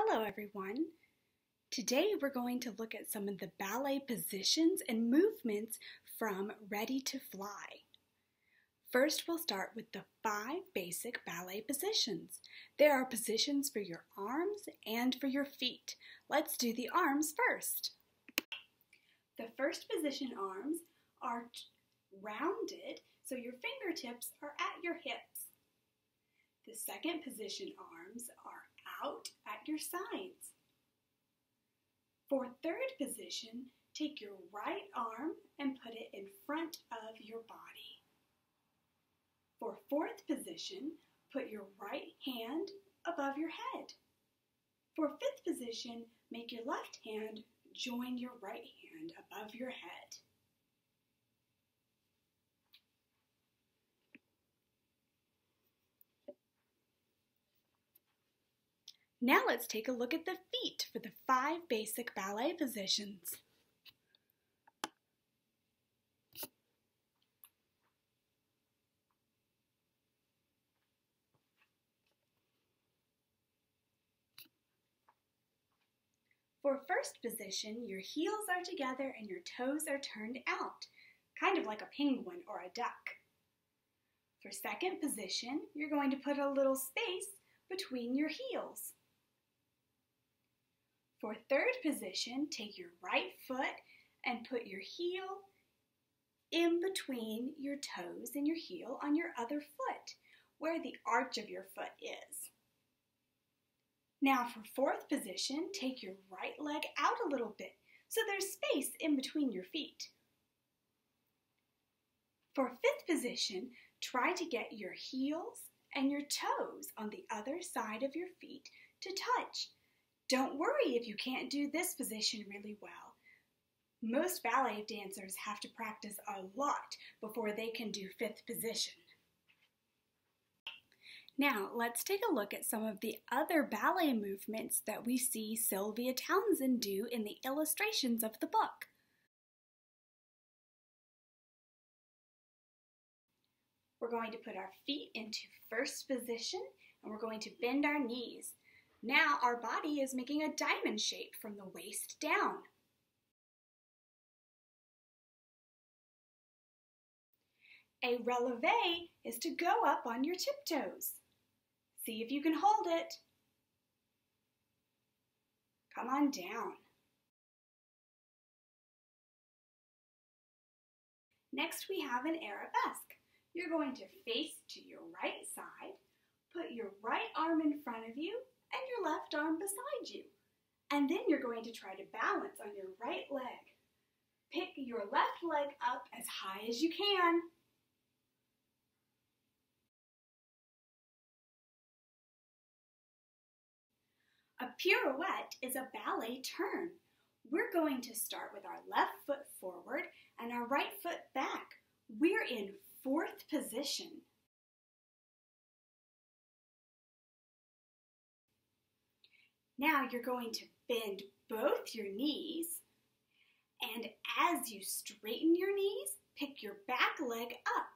Hello everyone. Today we're going to look at some of the ballet positions and movements from Ready to Fly. First we'll start with the five basic ballet positions. There are positions for your arms and for your feet. Let's do the arms first. The first position arms are rounded so your fingertips are at your hips. The second position arms are out at your sides. For third position, take your right arm and put it in front of your body. For fourth position, put your right hand above your head. For fifth position, make your left hand join your right hand above your head. Now let's take a look at the feet for the five basic ballet positions. For first position, your heels are together and your toes are turned out, kind of like a penguin or a duck. For second position, you're going to put a little space between your heels. For third position, take your right foot and put your heel in between your toes and your heel on your other foot, where the arch of your foot is. Now for fourth position, take your right leg out a little bit so there's space in between your feet. For fifth position, try to get your heels and your toes on the other side of your feet to touch don't worry if you can't do this position really well. Most ballet dancers have to practice a lot before they can do fifth position. Now, let's take a look at some of the other ballet movements that we see Sylvia Townsend do in the illustrations of the book. We're going to put our feet into first position and we're going to bend our knees. Now our body is making a diamond shape from the waist down. A releve is to go up on your tiptoes. See if you can hold it. Come on down. Next we have an arabesque. You're going to face to your right side, put your right arm in front of you, and your left arm beside you. And then you're going to try to balance on your right leg. Pick your left leg up as high as you can. A pirouette is a ballet turn. We're going to start with our left foot forward and our right foot back. We're in fourth position. Now you're going to bend both your knees, and as you straighten your knees, pick your back leg up.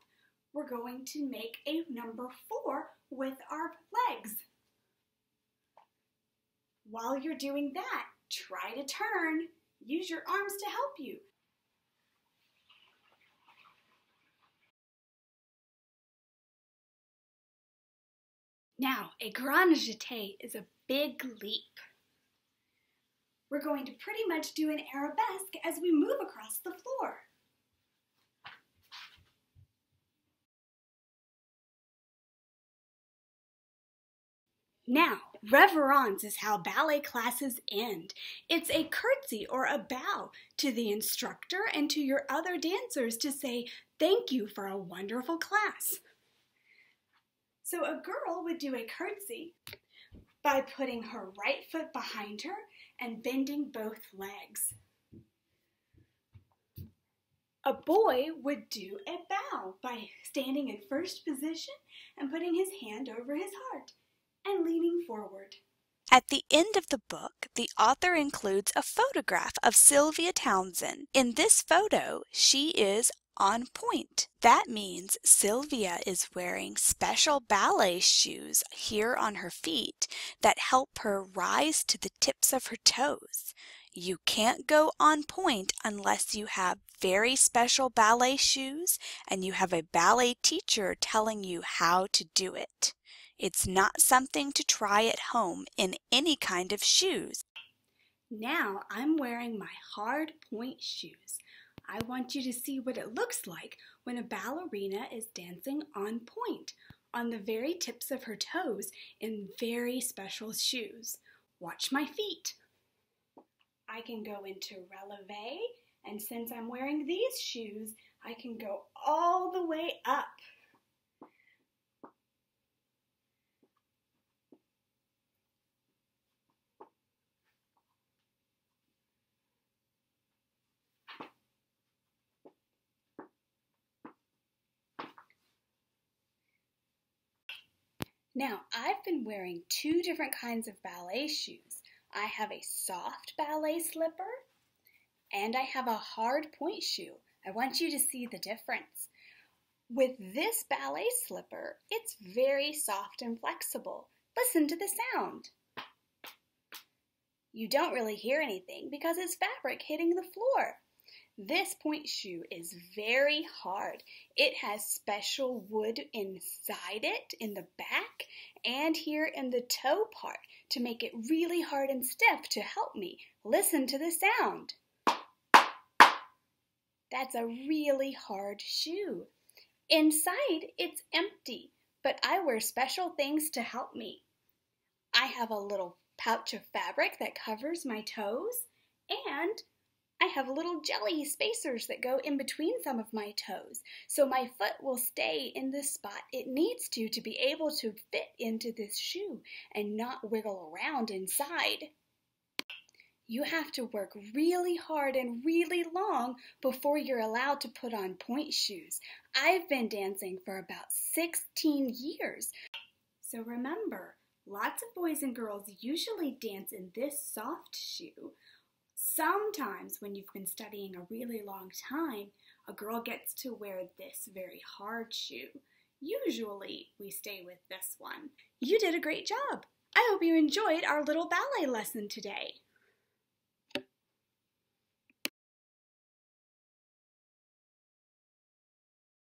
We're going to make a number four with our legs. While you're doing that, try to turn. Use your arms to help you. Now, a grand jeté is a big leap. We're going to pretty much do an arabesque as we move across the floor. Now, reverence is how ballet classes end. It's a curtsy or a bow to the instructor and to your other dancers to say thank you for a wonderful class. So a girl would do a curtsy by putting her right foot behind her and bending both legs. A boy would do a bow by standing in first position and putting his hand over his heart and leaning forward. At the end of the book, the author includes a photograph of Sylvia Townsend. In this photo, she is on pointe. That means Sylvia is wearing special ballet shoes here on her feet that help her rise to the tips of her toes. You can't go on pointe unless you have very special ballet shoes and you have a ballet teacher telling you how to do it. It's not something to try at home in any kind of shoes. Now I'm wearing my hard pointe shoes. I want you to see what it looks like when a ballerina is dancing on pointe, on the very tips of her toes in very special shoes. Watch my feet. I can go into releve, and since I'm wearing these shoes, I can go all the way up. Now, I've been wearing two different kinds of ballet shoes. I have a soft ballet slipper and I have a hard pointe shoe. I want you to see the difference. With this ballet slipper, it's very soft and flexible. Listen to the sound. You don't really hear anything because it's fabric hitting the floor. This pointe shoe is very hard. It has special wood inside it, in the back, and here in the toe part to make it really hard and stiff to help me. Listen to the sound. That's a really hard shoe. Inside, it's empty, but I wear special things to help me. I have a little pouch of fabric that covers my toes, and I have little jelly spacers that go in between some of my toes, so my foot will stay in the spot it needs to to be able to fit into this shoe and not wiggle around inside. You have to work really hard and really long before you're allowed to put on pointe shoes. I've been dancing for about 16 years. So remember, lots of boys and girls usually dance in this soft shoe, Sometimes, when you've been studying a really long time, a girl gets to wear this very hard shoe. Usually, we stay with this one. You did a great job! I hope you enjoyed our little ballet lesson today.